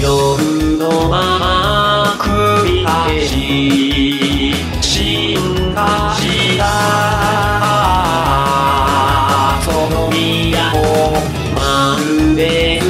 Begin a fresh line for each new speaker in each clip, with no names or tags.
夜のまま繰り返し進化したその都まるで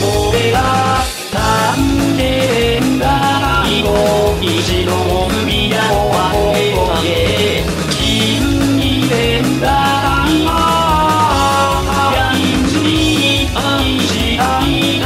俺はなんて変だ？な以一度も海だ？は声を上君に変だ？なに愛したいな